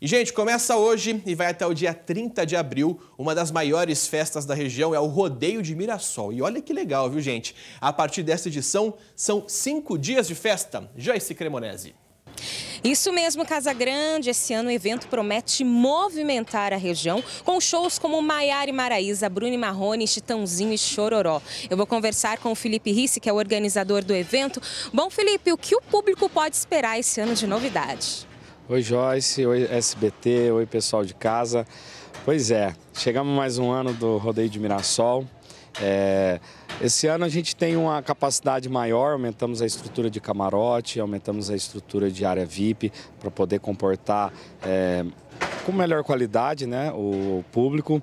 E, gente, começa hoje e vai até o dia 30 de abril. Uma das maiores festas da região é o Rodeio de Mirassol. E olha que legal, viu, gente? A partir desta edição, são cinco dias de festa. Joyce Cremonese. Isso mesmo, Casa Grande. Esse ano o evento promete movimentar a região com shows como Maiara e Maraísa, Bruno Marrone, Chitãozinho e Chororó. Eu vou conversar com o Felipe Risse, que é o organizador do evento. Bom, Felipe, o que o público pode esperar esse ano de novidade? Oi Joyce, oi SBT, oi pessoal de casa. Pois é, chegamos mais um ano do Rodeio de Mirassol. É, esse ano a gente tem uma capacidade maior, aumentamos a estrutura de camarote, aumentamos a estrutura de área VIP para poder comportar é, com melhor qualidade né, o público.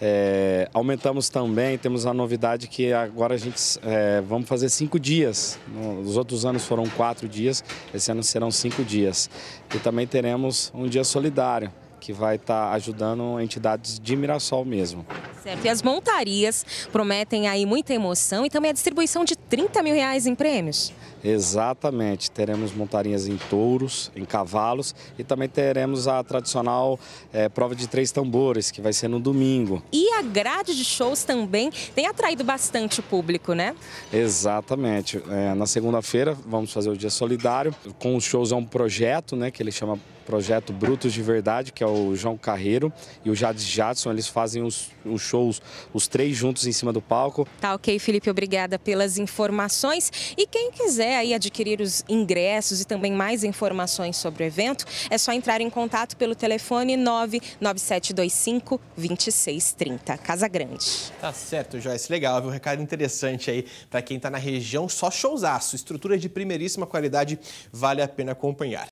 É, aumentamos também, temos a novidade que agora a gente é, vamos fazer cinco dias. Nos outros anos foram quatro dias, esse ano serão cinco dias. E também teremos um dia solidário que vai estar tá ajudando entidades de Mirassol mesmo. Certo. E as montarias prometem aí muita emoção e também a distribuição de 30 mil reais em prêmios. Exatamente. Teremos montarias em touros, em cavalos e também teremos a tradicional é, prova de três tambores, que vai ser no domingo. E a grade de shows também tem atraído bastante o público, né? Exatamente. É, na segunda-feira vamos fazer o Dia Solidário. Com os shows é um projeto, né, que ele chama Projeto Brutos de Verdade, que é o João Carreiro e o Jades Jadson. Eles fazem os, os shows, os três juntos em cima do palco. Tá ok, Felipe. Obrigada pelas informações. E quem quiser aí adquirir os ingressos e também mais informações sobre o evento, é só entrar em contato pelo telefone 99725 2630. Casa Grande. Tá certo, Joyce. Legal, viu? Um recado interessante aí para quem está na região. Só showzaço. Estrutura de primeiríssima qualidade, vale a pena acompanhar.